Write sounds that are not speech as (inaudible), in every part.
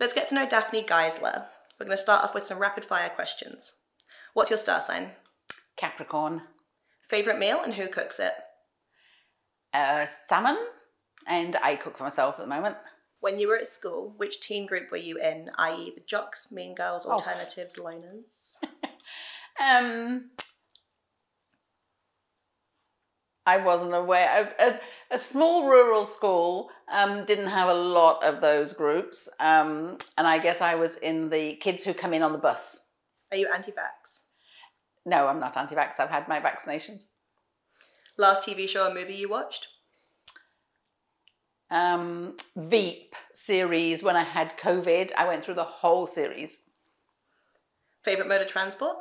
Let's get to know Daphne Geisler. We're going to start off with some rapid fire questions. What's your star sign? Capricorn. Favourite meal and who cooks it? Uh, salmon, and I cook for myself at the moment. When you were at school, which teen group were you in, i.e., the jocks, mean girls, alternatives, loners? (laughs) Um, I wasn't aware. A, a, a small rural school um, didn't have a lot of those groups, um, and I guess I was in the kids who come in on the bus. Are you anti vax? No, I'm not anti-vax. I've had my vaccinations. Last TV show or movie you watched? Um, Veep series. When I had COVID, I went through the whole series. Favourite mode of transport?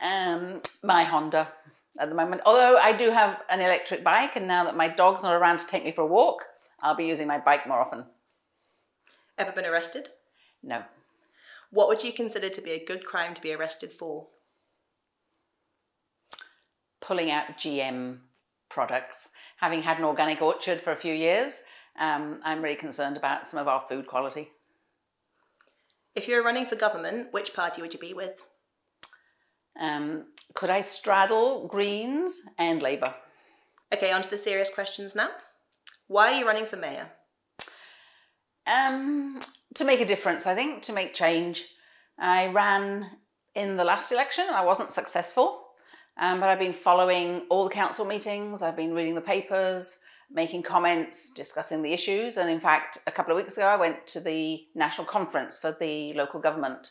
Um, my Honda at the moment. Although I do have an electric bike, and now that my dog's not around to take me for a walk, I'll be using my bike more often. Ever been arrested? No. What would you consider to be a good crime to be arrested for? Pulling out GM products. Having had an organic orchard for a few years, um, I'm really concerned about some of our food quality. If you were running for government, which party would you be with? Um, could I straddle Greens and Labour? Okay, on to the serious questions now. Why are you running for mayor? Um, to make a difference, I think, to make change. I ran in the last election and I wasn't successful, um, but I've been following all the council meetings, I've been reading the papers, making comments, discussing the issues, and in fact, a couple of weeks ago, I went to the national conference for the local government.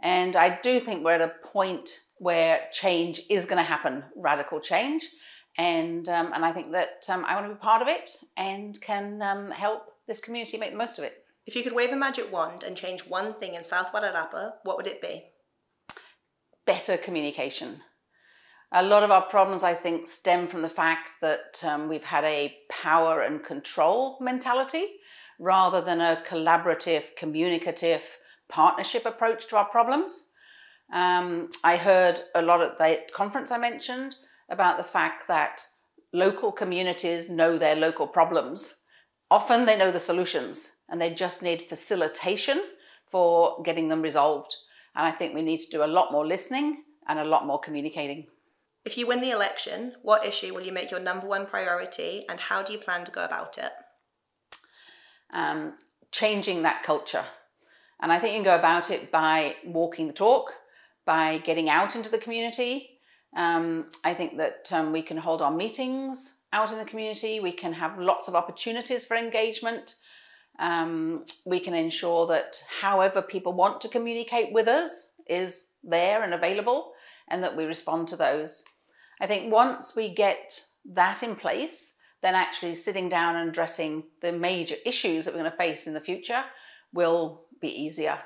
And I do think we're at a point where change is going to happen, radical change. And, um, and I think that um, I want to be part of it and can um, help this community make the most of it. If you could wave a magic wand and change one thing in South Wairarapa, what would it be? Better communication. A lot of our problems, I think, stem from the fact that um, we've had a power and control mentality rather than a collaborative, communicative, partnership approach to our problems. Um, I heard a lot at the conference I mentioned about the fact that local communities know their local problems. Often they know the solutions and they just need facilitation for getting them resolved. And I think we need to do a lot more listening and a lot more communicating. If you win the election, what issue will you make your number one priority and how do you plan to go about it? Um, changing that culture. And I think you can go about it by walking the talk, by getting out into the community. Um, I think that um, we can hold our meetings out in the community. We can have lots of opportunities for engagement. Um, we can ensure that however people want to communicate with us is there and available and that we respond to those. I think once we get that in place, then actually sitting down and addressing the major issues that we're going to face in the future will be easier.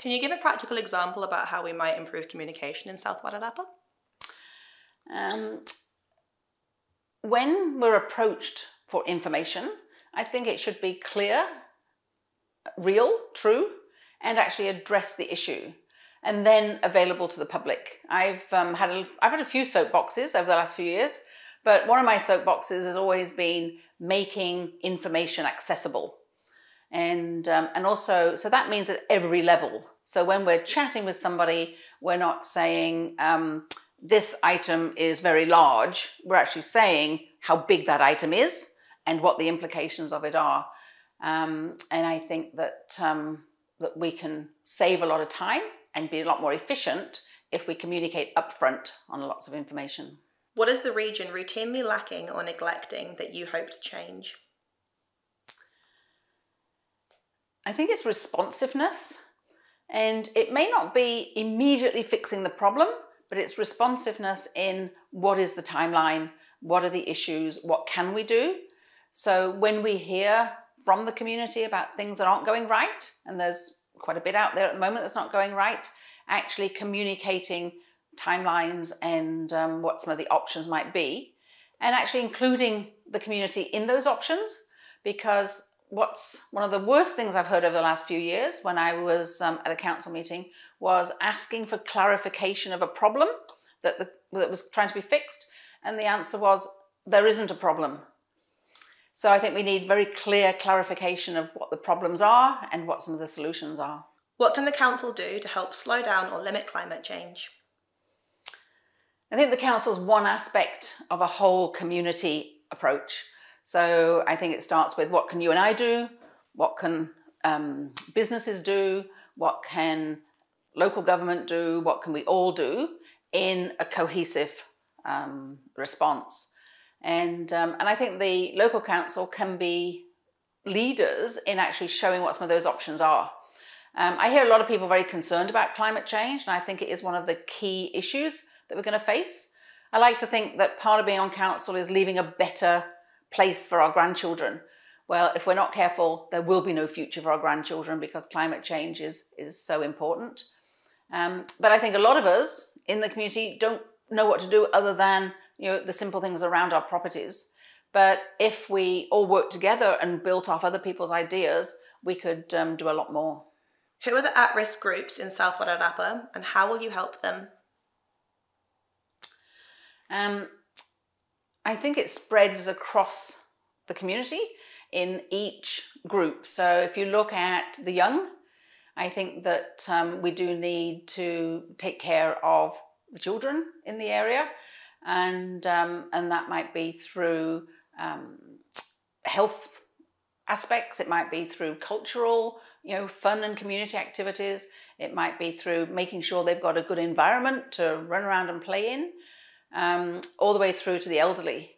Can you give a practical example about how we might improve communication in South Wairarapa? Um, when we're approached for information, I think it should be clear, real, true, and actually address the issue and then available to the public. I've um, had a, I've had a few soapboxes over the last few years, but one of my soapboxes has always been making information accessible. And, um, and also, so that means at every level. So when we're chatting with somebody, we're not saying um, this item is very large. We're actually saying how big that item is and what the implications of it are. Um, and I think that, um, that we can save a lot of time and be a lot more efficient if we communicate upfront on lots of information. What is the region routinely lacking or neglecting that you hope to change? I think it's responsiveness. And it may not be immediately fixing the problem, but it's responsiveness in what is the timeline, what are the issues, what can we do. So when we hear from the community about things that aren't going right, and there's quite a bit out there at the moment that's not going right, actually communicating timelines and um, what some of the options might be, and actually including the community in those options because what's one of the worst things I've heard over the last few years when I was um, at a council meeting was asking for clarification of a problem that, the, that was trying to be fixed, and the answer was there isn't a problem. So I think we need very clear clarification of what the problems are and what some of the solutions are. What can the council do to help slow down or limit climate change? I think the council is one aspect of a whole community approach. So I think it starts with what can you and I do? What can um, businesses do? What can local government do? What can we all do in a cohesive um, response? And, um, and I think the local council can be leaders in actually showing what some of those options are. Um, I hear a lot of people very concerned about climate change, and I think it is one of the key issues that we're going to face. I like to think that part of being on council is leaving a better place for our grandchildren. Well, if we're not careful, there will be no future for our grandchildren because climate change is, is so important. Um, but I think a lot of us in the community don't know what to do other than you know the simple things around our properties. But if we all work together and built off other people's ideas, we could um, do a lot more. Who are the at risk groups in South Wairarapa and how will you help them? Um, I think it spreads across the community in each group. So if you look at the young, I think that um, we do need to take care of the children in the area, and um, and that might be through um, health aspects. It might be through cultural, you know, fun and community activities. It might be through making sure they've got a good environment to run around and play in um, all the way through to the elderly.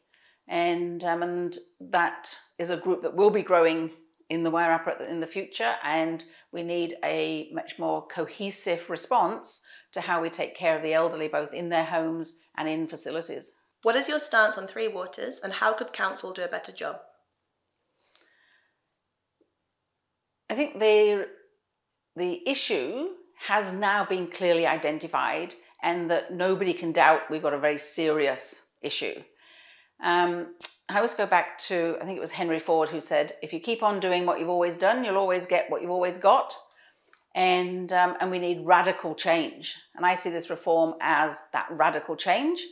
And, um, and that is a group that will be growing in the Wairarapa in the future, and we need a much more cohesive response to how we take care of the elderly, both in their homes and in facilities. What is your stance on Three Waters, and how could council do a better job? I think the the issue has now been clearly identified and that nobody can doubt we've got a very serious issue. Um, I always go back to, I think it was Henry Ford who said, if you keep on doing what you've always done, you'll always get what you've always got. And, um, and we need radical change. And I see this reform as that radical change.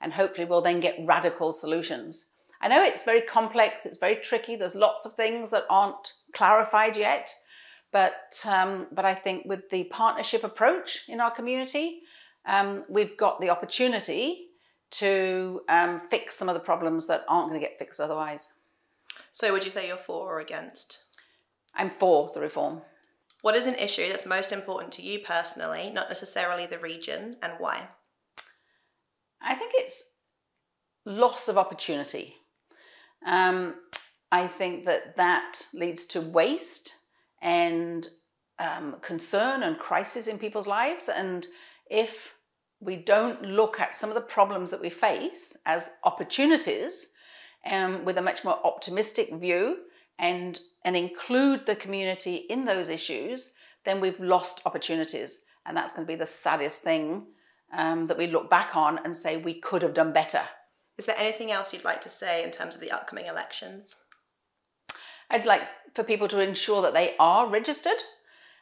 And hopefully we'll then get radical solutions. I know it's very complex, it's very tricky, there's lots of things that aren't clarified yet. But, um, but I think with the partnership approach in our community, um, we've got the opportunity to um, fix some of the problems that aren't going to get fixed otherwise. So, would you say you're for or against? I'm for the reform. What is an issue that's most important to you personally, not necessarily the region, and why? I think it's loss of opportunity. Um, I think that that leads to waste and um, concern and crisis in people's lives. And if we don't look at some of the problems that we face as opportunities um, with a much more optimistic view and, and include the community in those issues, then we've lost opportunities. And that's going to be the saddest thing um, that we look back on and say we could have done better. Is there anything else you'd like to say in terms of the upcoming elections? I'd like for people to ensure that they are registered.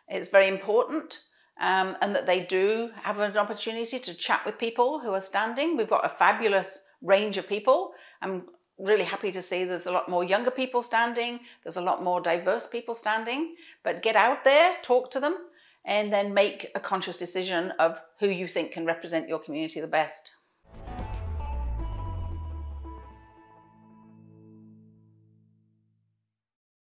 It's very important um, and that they do have an opportunity to chat with people who are standing. We've got a fabulous range of people. I'm really happy to see there's a lot more younger people standing, there's a lot more diverse people standing. But get out there, talk to them, and then make a conscious decision of who you think can represent your community the best.